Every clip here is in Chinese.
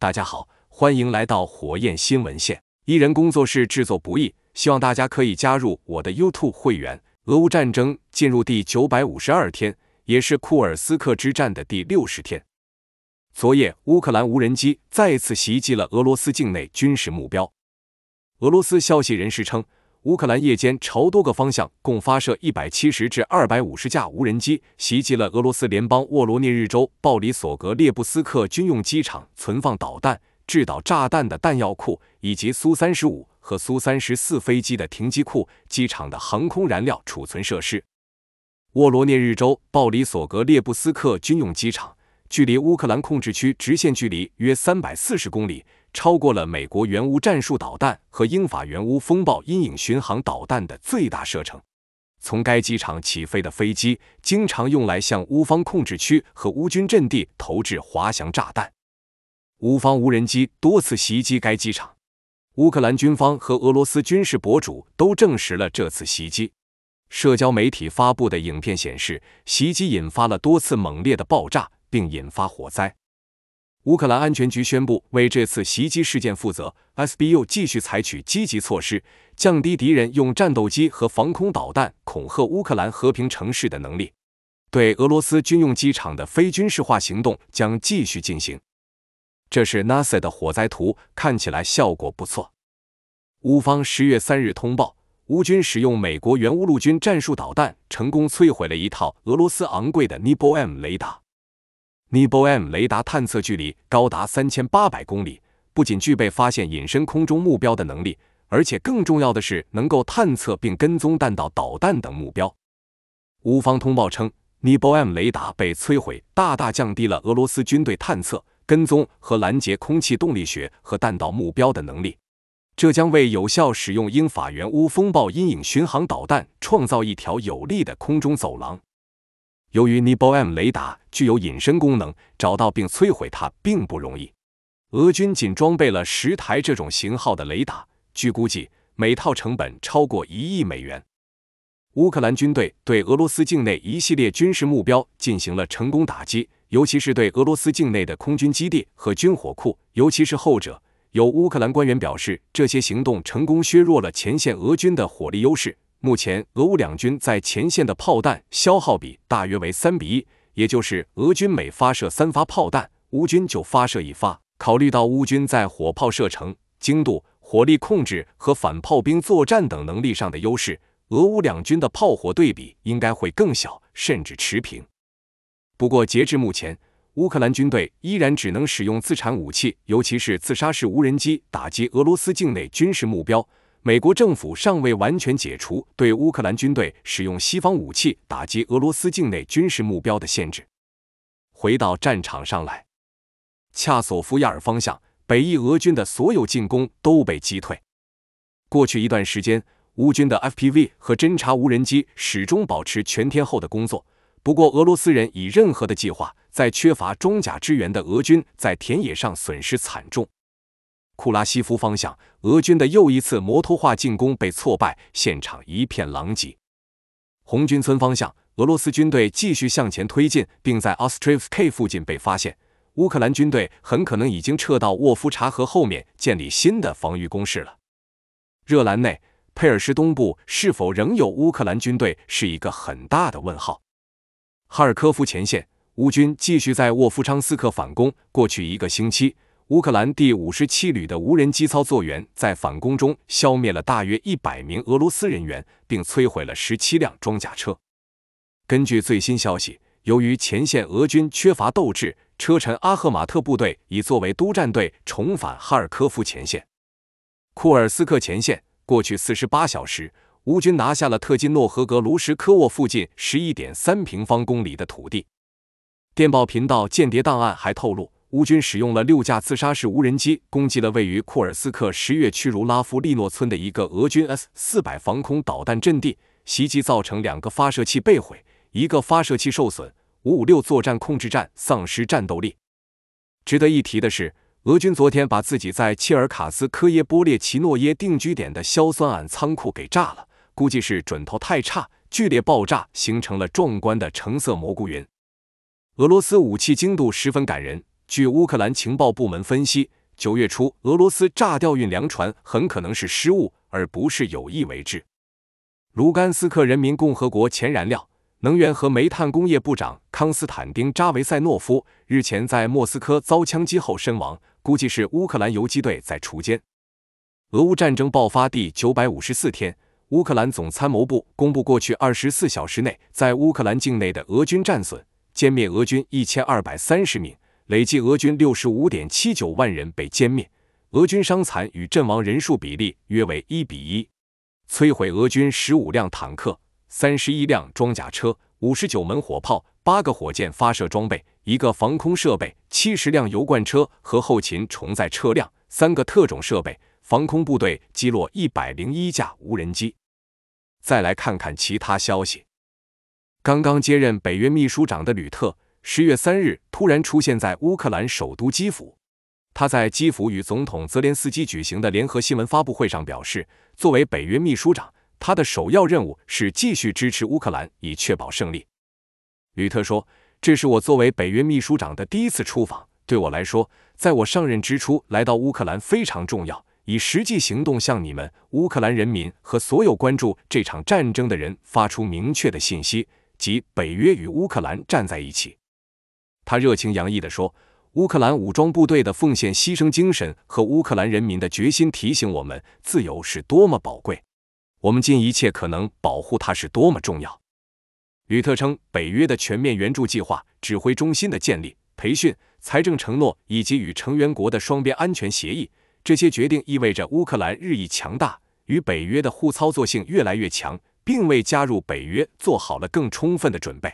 大家好，欢迎来到火焰新闻线。一人工作室制作不易，希望大家可以加入我的 YouTube 会员。俄乌战争进入第九百五十二天，也是库尔斯克之战的第六十天。昨夜，乌克兰无人机再次袭击了俄罗斯境内军事目标。俄罗斯消息人士称。乌克兰夜间朝多个方向共发射一百七十至二百五十架无人机，袭击了俄罗斯联邦沃罗涅日州鲍里索格列布斯克军用机场存放导弹、制导炸弹的弹药库，以及苏三十五和苏三十四飞机的停机库、机场的航空燃料储存设施。沃罗涅日州鲍里索格列布斯克军用机场距离乌克兰控制区直线距离约三百四十公里。超过了美国原乌战术导弹和英法原乌风暴阴影巡航导弹的最大射程。从该机场起飞的飞机经常用来向乌方控制区和乌军阵地投掷滑翔炸弹。乌方无人机多次袭击该机场。乌克兰军方和俄罗斯军事博主都证实了这次袭击。社交媒体发布的影片显示，袭击引发了多次猛烈的爆炸，并引发火灾。乌克兰安全局宣布为这次袭击事件负责，SBU 继续采取积极措施，降低敌人用战斗机和防空导弹恐吓乌克兰和平城市的能力。对俄罗斯军用机场的非军事化行动将继续进行。这是 NASA 的火灾图，看起来效果不错。乌方十月三日通报，乌军使用美国原乌陆军战术导弹，成功摧毁了一套俄罗斯昂贵的 n i b o M 雷达。N i b o M 雷达探测距离高达三千八百公里，不仅具备发现隐身空中目标的能力，而且更重要的是能够探测并跟踪弹道导弹等目标。乌方通报称 n i b o M 雷达被摧毁，大大降低了俄罗斯军队探测、跟踪和拦截空气动力学和弹道目标的能力。这将为有效使用英法援乌风暴阴影巡航导弹创造一条有力的空中走廊。由于 n i b o M 雷达具有隐身功能，找到并摧毁它并不容易。俄军仅装备了十台这种型号的雷达，据估计每套成本超过一亿美元。乌克兰军队对俄罗斯境内一系列军事目标进行了成功打击，尤其是对俄罗斯境内的空军基地和军火库，尤其是后者。有乌克兰官员表示，这些行动成功削弱了前线俄军的火力优势。目前，俄乌两军在前线的炮弹消耗比大约为三比一，也就是俄军每发射三发炮弹，乌军就发射一发。考虑到乌军在火炮射程、精度、火力控制和反炮兵作战等能力上的优势，俄乌两军的炮火对比应该会更小，甚至持平。不过，截至目前，乌克兰军队依然只能使用自产武器，尤其是自杀式无人机打击俄罗斯境内军事目标。美国政府尚未完全解除对乌克兰军队使用西方武器打击俄罗斯境内军事目标的限制。回到战场上来，恰索夫亚尔方向北翼俄军的所有进攻都被击退。过去一段时间，乌军的 FPV 和侦察无人机始终保持全天候的工作。不过，俄罗斯人以任何的计划，在缺乏装甲支援的俄军在田野上损失惨重。库拉西夫方向，俄军的又一次摩托化进攻被挫败，现场一片狼藉。红军村方向，俄罗斯军队继续向前推进，并在 Ostrivky 附近被发现。乌克兰军队很可能已经撤到沃夫查河后面建立新的防御工事了。热兰内、佩尔什东部是否仍有乌克兰军队，是一个很大的问号。哈尔科夫前线，乌军继续在沃夫昌斯克反攻。过去一个星期。乌克兰第五十七旅的无人机操作员在反攻中消灭了大约一百名俄罗斯人员，并摧毁了十七辆装甲车。根据最新消息，由于前线俄军缺乏斗志，车臣阿赫马特部队已作为督战队重返哈尔科夫前线。库尔斯克前线，过去四十八小时，乌军拿下了特金诺和格卢什科沃附近十一点三平方公里的土地。电报频道间谍档案还透露。乌军使用了六架自杀式无人机攻击了位于库尔斯克十月屈茹拉夫利诺村的一个俄军 S 四百防空导弹阵地，袭击造成两个发射器被毁，一个发射器受损，五五六作战控制站丧失战斗力。值得一提的是，俄军昨天把自己在切尔卡斯科耶波列奇诺耶定居点的硝酸铵仓库给炸了，估计是准头太差，剧烈爆炸形成了壮观的橙色蘑菇云。俄罗斯武器精度十分感人。据乌克兰情报部门分析，九月初俄罗斯炸掉运粮船很可能是失误，而不是有意为之。卢甘斯克人民共和国前燃料、能源和煤炭工业部长康斯坦丁·扎维塞诺夫日前在莫斯科遭枪击后身亡，估计是乌克兰游击队在锄奸。俄乌战争爆发第九百五十四天，乌克兰总参谋部公布过去二十四小时内在乌克兰境内的俄军战损，歼灭俄军一千二百三十名，累计俄军六十五点七九万人被歼灭，俄军伤残与阵亡人数比例约为一比一。摧毁俄军十五辆坦克、三十一辆装甲车、五十九门火炮、八个火箭发射装备、一个防空设备、七十辆油罐车和后勤重载车辆、三个特种设备。防空部队击落一百零一架无人机。再来看看其他消息。刚刚接任北约秘书长的吕特，十月三日突然出现在乌克兰首都基辅。他在基辅与总统泽连斯基举行的联合新闻发布会上表示，作为北约秘书长，他的首要任务是继续支持乌克兰，以确保胜利。吕特说：“这是我作为北约秘书长的第一次出访，对我来说，在我上任之初来到乌克兰非常重要，以实际行动向你们乌克兰人民和所有关注这场战争的人发出明确的信息，即北约与乌克兰站在一起。”他热情洋溢地说。乌克兰武装部队的奉献、牺牲精神和乌克兰人民的决心提醒我们，自由是多么宝贵，我们尽一切可能保护它是多么重要。吕特称，北约的全面援助计划、指挥中心的建立、培训、财政承诺以及与成员国的双边安全协议，这些决定意味着乌克兰日益强大，与北约的互操作性越来越强，并为加入北约做好了更充分的准备。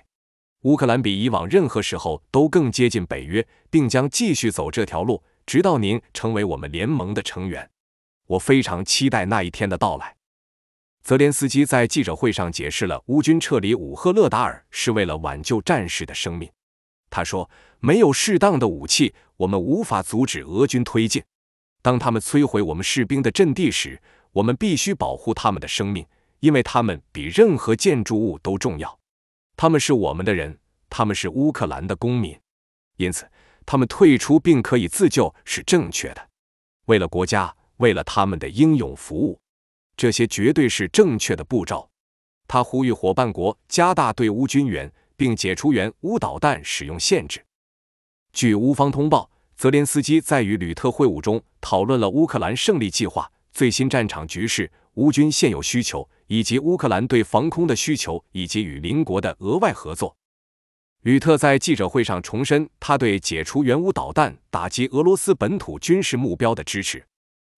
乌克兰比以往任何时候都更接近北约，并将继续走这条路，直到您成为我们联盟的成员。我非常期待那一天的到来。泽连斯基在记者会上解释了乌军撤离武赫勒达尔是为了挽救战士的生命。他说：“没有适当的武器，我们无法阻止俄军推进。当他们摧毁我们士兵的阵地时，我们必须保护他们的生命，因为他们比任何建筑物都重要。”他们是我们的人，他们是乌克兰的公民，因此他们退出并可以自救是正确的。为了国家，为了他们的英勇服务，这些绝对是正确的步骤。他呼吁伙伴国加大对乌军援，并解除原乌导弹使用限制。据乌方通报，泽连斯基在与吕特会晤中讨论了乌克兰胜利计划、最新战场局势、乌军现有需求。以及乌克兰对防空的需求，以及与邻国的额外合作。吕特在记者会上重申他对解除原乌导弹打击俄罗斯本土军事目标的支持。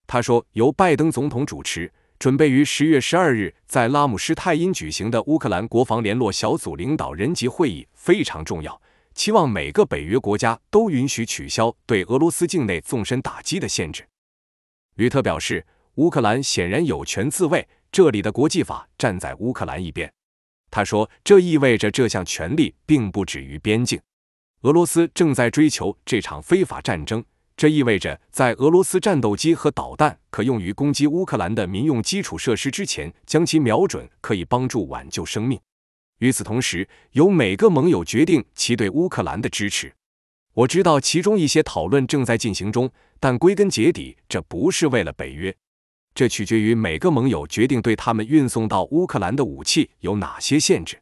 他说，由拜登总统主持、准备于十月十二日在拉姆施泰因举行的乌克兰国防联络小组领导人级会议非常重要，期望每个北约国家都允许取消对俄罗斯境内纵深打击的限制。吕特表示，乌克兰显然有权自卫。这里的国际法站在乌克兰一边，他说，这意味着这项权利并不止于边境。俄罗斯正在追求这场非法战争，这意味着在俄罗斯战斗机和导弹可用于攻击乌克兰的民用基础设施之前，将其瞄准可以帮助挽救生命。与此同时，由每个盟友决定其对乌克兰的支持。我知道其中一些讨论正在进行中，但归根结底，这不是为了北约。这取决于每个盟友决定对他们运送到乌克兰的武器有哪些限制。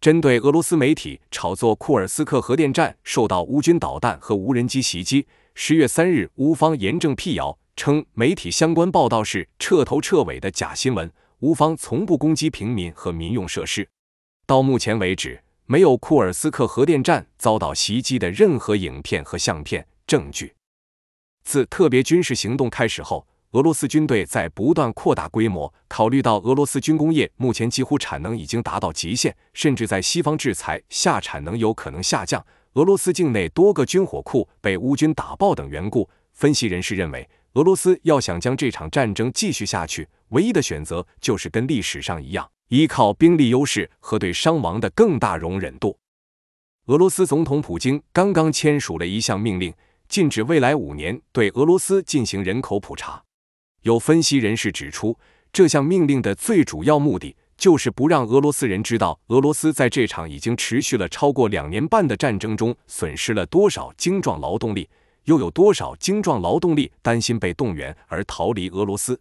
针对俄罗斯媒体炒作库尔斯克核电站受到乌军导弹和无人机袭击，十月三日，乌方严正辟谣称，媒体相关报道是彻头彻尾的假新闻。乌方从不攻击平民和民用设施。到目前为止，没有库尔斯克核电站遭到袭击的任何影片和相片证据。自特别军事行动开始后。俄罗斯军队在不断扩大规模，考虑到俄罗斯军工业目前几乎产能已经达到极限，甚至在西方制裁下产能有可能下降。俄罗斯境内多个军火库被乌军打爆等缘故，分析人士认为，俄罗斯要想将这场战争继续下去，唯一的选择就是跟历史上一样，依靠兵力优势和对伤亡的更大容忍度。俄罗斯总统普京刚刚签署了一项命令，禁止未来五年对俄罗斯进行人口普查。有分析人士指出，这项命令的最主要目的就是不让俄罗斯人知道，俄罗斯在这场已经持续了超过两年半的战争中损失了多少精壮劳动力，又有多少精壮劳动力担心被动员而逃离俄罗斯。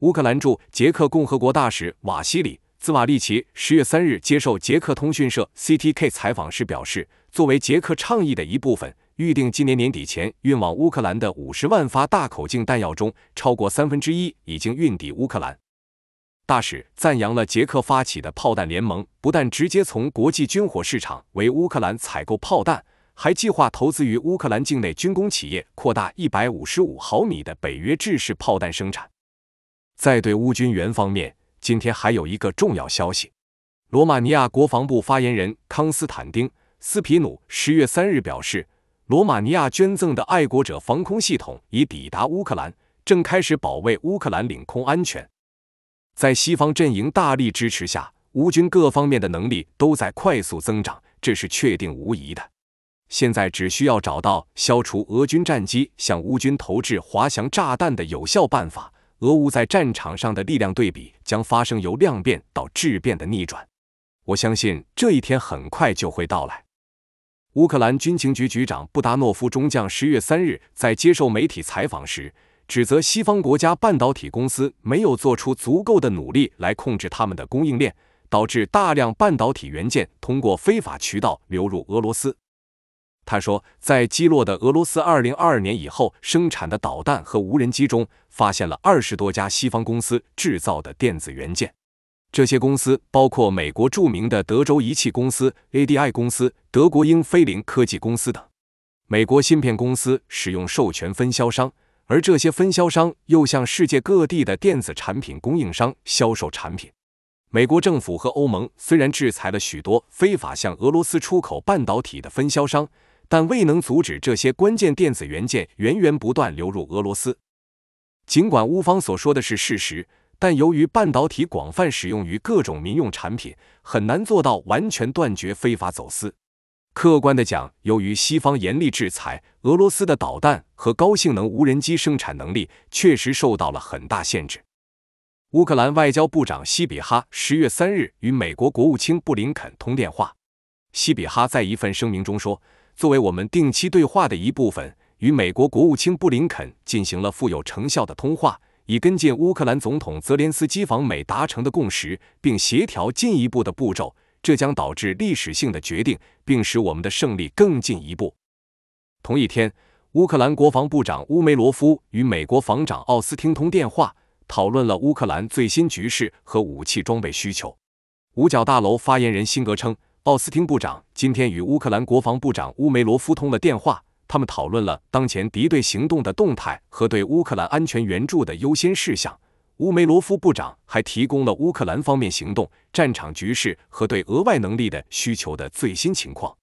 乌克兰驻捷克共和国大使瓦西里。兹瓦利奇十月三日接受捷克通讯社 CTK 采访时表示，作为捷克倡议的一部分，预定今年年底前运往乌克兰的五十万发大口径弹药中，超过三分之一已经运抵乌克兰。大使赞扬了捷克发起的炮弹联盟，不但直接从国际军火市场为乌克兰采购炮弹，还计划投资于乌克兰境内军工企业，扩大一百五十五毫米的北约制式炮弹生产。在对乌军援方面，今天还有一个重要消息，罗马尼亚国防部发言人康斯坦丁·斯皮努十月三日表示，罗马尼亚捐赠的爱国者防空系统已抵达乌克兰，正开始保卫乌克兰领空安全。在西方阵营大力支持下，乌军各方面的能力都在快速增长，这是确定无疑的。现在只需要找到消除俄军战机向乌军投掷滑翔炸弹的有效办法。俄乌在战场上的力量对比将发生由量变到质变的逆转，我相信这一天很快就会到来。乌克兰军情局局长布达诺夫中将十月三日在接受媒体采访时，指责西方国家半导体公司没有做出足够的努力来控制他们的供应链，导致大量半导体元件通过非法渠道流入俄罗斯。他说，在击落的俄罗斯2022年以后生产的导弹和无人机中，发现了二十多家西方公司制造的电子元件。这些公司包括美国著名的德州仪器公司 ADI 公司、德国英飞凌科技公司等。美国芯片公司使用授权分销商，而这些分销商又向世界各地的电子产品供应商销售产品。美国政府和欧盟虽然制裁了许多非法向俄罗斯出口半导体的分销商。但未能阻止这些关键电子元件源源不断流入俄罗斯。尽管乌方所说的是事实，但由于半导体广泛使用于各种民用产品，很难做到完全断绝非法走私。客观的讲，由于西方严厉制裁，俄罗斯的导弹和高性能无人机生产能力确实受到了很大限制。乌克兰外交部长西比哈十月三日与美国国务卿布林肯通电话，西比哈在一份声明中说。作为我们定期对话的一部分，与美国国务卿布林肯进行了富有成效的通话，以跟进乌克兰总统泽连斯基访美达成的共识，并协调进一步的步骤。这将导致历史性的决定，并使我们的胜利更进一步。同一天，乌克兰国防部长乌梅罗夫与美国防长奥斯汀通电话，讨论了乌克兰最新局势和武器装备需求。五角大楼发言人辛格称。奥斯汀部长今天与乌克兰国防部长乌梅罗夫通了电话，他们讨论了当前敌对行动的动态和对乌克兰安全援助的优先事项。乌梅罗夫部长还提供了乌克兰方面行动、战场局势和对额外能力的需求的最新情况。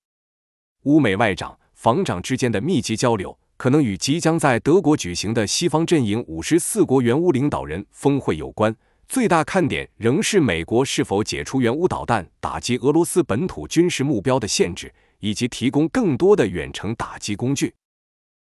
乌美外长、防长之间的密集交流，可能与即将在德国举行的西方阵营五十四国援乌领导人峰会有关。最大看点仍是美国是否解除援乌导弹打击俄罗斯本土军事目标的限制，以及提供更多的远程打击工具。《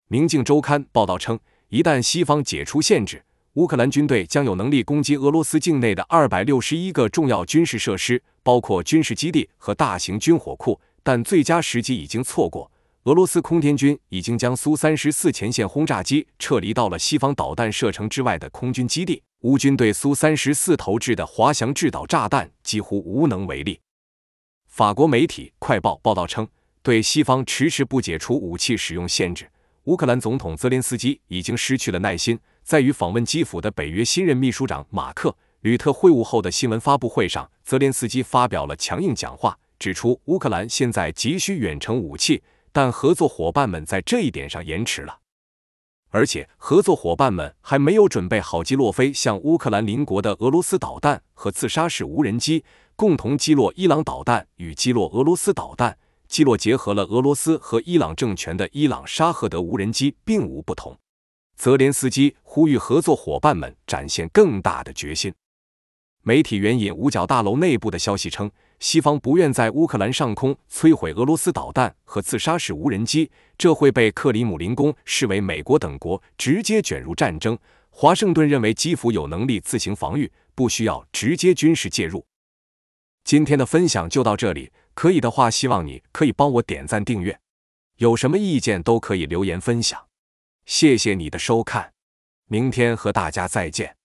明镜周刊》报道称，一旦西方解除限制，乌克兰军队将有能力攻击俄罗斯境内的二百六十一个重要军事设施，包括军事基地和大型军火库。但最佳时机已经错过。俄罗斯空天军已经将苏三十四前线轰炸机撤离到了西方导弹射程之外的空军基地。乌军对苏三十四投掷的滑翔制导炸弹几乎无能为力。法国媒体《快报》报道称，对西方迟迟不解除武器使用限制，乌克兰总统泽连斯基已经失去了耐心。在与访问基辅的北约新任秘书长马克·吕特会晤后的新闻发布会上，泽连斯基发表了强硬讲话，指出乌克兰现在急需远程武器。但合作伙伴们在这一点上延迟了，而且合作伙伴们还没有准备好击落飞向乌克兰邻国的俄罗斯导弹和自杀式无人机，共同击落伊朗导弹与击落俄罗斯导弹，击落结合了俄罗斯和伊朗政权的伊朗沙赫德无人机并无不同。泽连斯基呼吁合作伙伴们展现更大的决心。媒体援引五角大楼内部的消息称。西方不愿在乌克兰上空摧毁俄罗斯导弹和自杀式无人机，这会被克里姆林宫视为美国等国直接卷入战争。华盛顿认为基辅有能力自行防御，不需要直接军事介入。今天的分享就到这里，可以的话，希望你可以帮我点赞订阅，有什么意见都可以留言分享。谢谢你的收看，明天和大家再见。